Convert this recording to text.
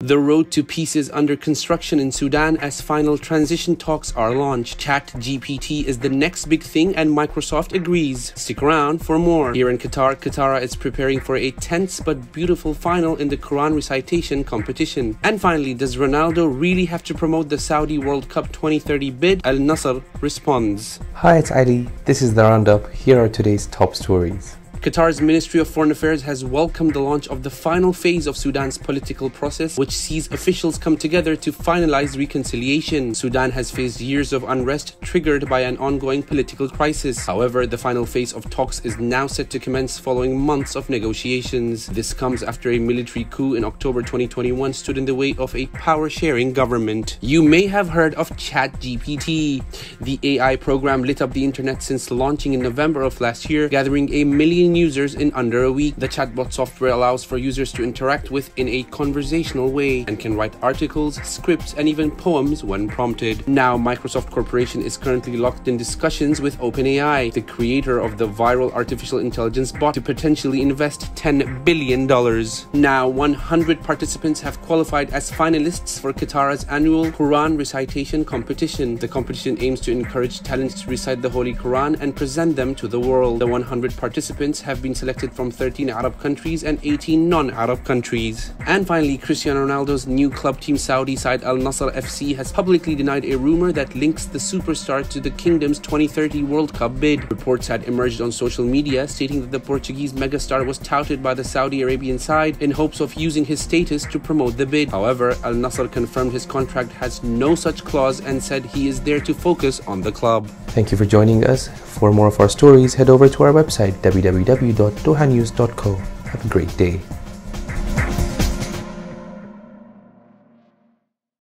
The road to peace is under construction in Sudan as final transition talks are launched. ChatGPT is the next big thing and Microsoft agrees. Stick around for more. Here in Qatar, Qatar is preparing for a tense but beautiful final in the Quran recitation competition. And finally, does Ronaldo really have to promote the Saudi World Cup 2030 bid? Al Nassr responds. Hi, it's Ali. This is the roundup. Here are today's top stories. Qatar's Ministry of Foreign Affairs has welcomed the launch of the final phase of Sudan's political process, which sees officials come together to finalize reconciliation. Sudan has faced years of unrest triggered by an ongoing political crisis. However, the final phase of talks is now set to commence following months of negotiations. This comes after a military coup in October 2021 stood in the way of a power sharing government. You may have heard of ChatGPT. The AI program lit up the internet since launching in November of last year, gathering a million users in under a week. The chatbot software allows for users to interact with in a conversational way and can write articles, scripts, and even poems when prompted. Now, Microsoft Corporation is currently locked in discussions with OpenAI, the creator of the viral artificial intelligence bot, to potentially invest $10 billion. Now, 100 participants have qualified as finalists for Qatar's annual Quran recitation competition. The competition aims to encourage talents to recite the Holy Quran and present them to the world. The 100 participants have been selected from 13 Arab countries and 18 non-Arab countries. And finally, Cristiano Ronaldo's new club team Saudi side Al Nassr FC has publicly denied a rumor that links the superstar to the kingdom's 2030 World Cup bid. Reports had emerged on social media stating that the Portuguese megastar was touted by the Saudi Arabian side in hopes of using his status to promote the bid. However, Al Nassr confirmed his contract has no such clause and said he is there to focus on the club. Thank you for joining us. For more of our stories, head over to our website www www.dohanews.co. Have a great day.